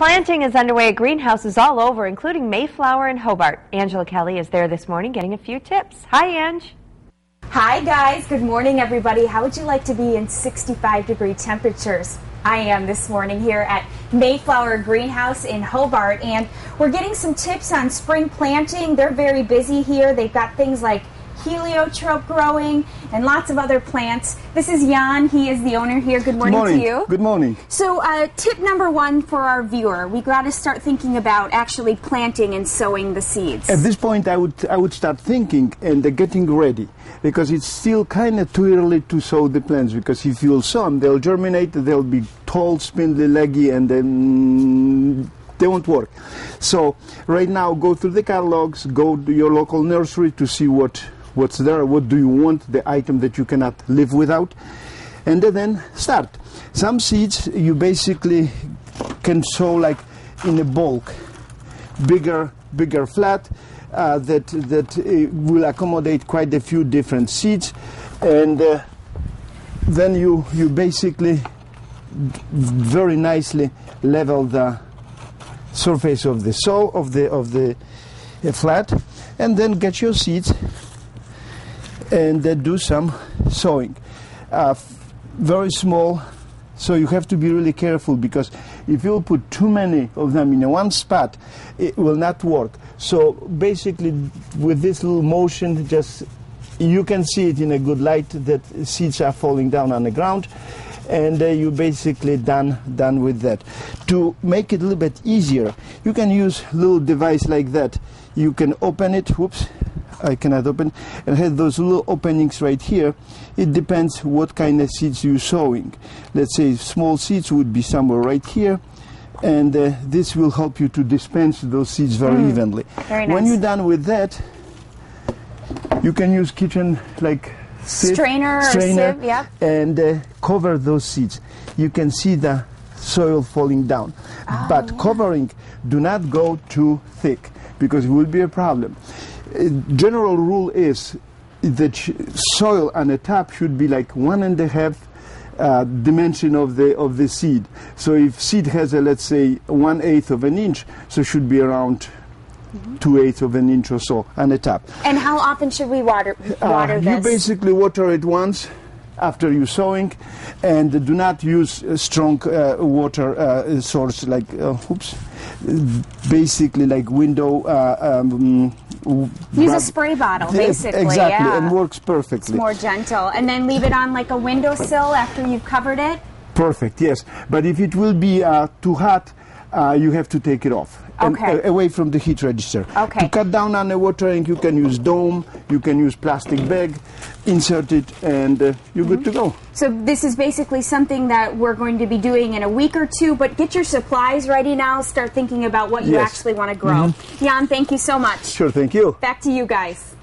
Planting is underway at greenhouses all over, including Mayflower and Hobart. Angela Kelly is there this morning getting a few tips. Hi, Ange. Hi, guys. Good morning, everybody. How would you like to be in 65 degree temperatures? I am this morning here at Mayflower Greenhouse in Hobart, and we're getting some tips on spring planting. They're very busy here. They've got things like heliotrope growing, and lots of other plants. This is Jan. He is the owner here. Good morning, Good morning. to you. Good morning. So, uh, tip number one for our viewer: we got to start thinking about actually planting and sowing the seeds. At this point, I would I would start thinking and uh, getting ready because it's still kind of too early to sow the plants. Because if you'll sow them, they'll germinate, they'll be tall, spindly, leggy, and then they won't work. So right now, go through the catalogs, go to your local nursery to see what what's there, what do you want, the item that you cannot live without, and then start. Some seeds you basically can sow like in a bulk, bigger, bigger flat uh, that that uh, will accommodate quite a few different seeds, and uh, then you you basically very nicely level the surface of the soil of the of the uh, flat, and then get your seeds and then do some sowing. Uh, very small, so you have to be really careful because if you put too many of them in one spot, it will not work. So basically, with this little motion, just you can see it in a good light that seeds are falling down on the ground. And uh, you basically done done with that. To make it a little bit easier, you can use little device like that. You can open it. Whoops, I cannot open, and have those little openings right here. It depends what kind of seeds you're sowing. Let's say small seeds would be somewhere right here, and uh, this will help you to dispense those seeds very evenly. very nice. When you're done with that, you can use kitchen like sieve- Strainer or strainer sieve, yep. and uh, cover those seeds. You can see the soil falling down. Oh, but covering, do not go too thick because it will be a problem. Uh, general rule is that sh- soil and the top should be like one and a half uh, dimension of the of the seed. So if seed has a let's say one eighth of an inch, so should be around Mm-hmm. two eighths of an inch or so on the top. and how often should we water water Uh, you basically water it once after you sowing, and do not use a strong uh, water uh, source like uh, oops, basically like window. Uh, um, Use a spray bottle, Yeah, basically. Exactly, yeah. and works It's perfectly. more gentle, and then leave it on like a windowsill after you've covered it. Perfect, yes. But if it will be uh, too hot, uh, you have to take it off. And, Okay. uh, away from the heat register. Okay. To cut down on the watering, you can use dome, you can use plastic bag, insert it, and uh, you're good to go. So this is basically something that we're going to be doing in a week or two. But get your supplies ready now. Start thinking about what you actually want to grow. Jan, thank you so much. Sure, thank you. Back to you guys.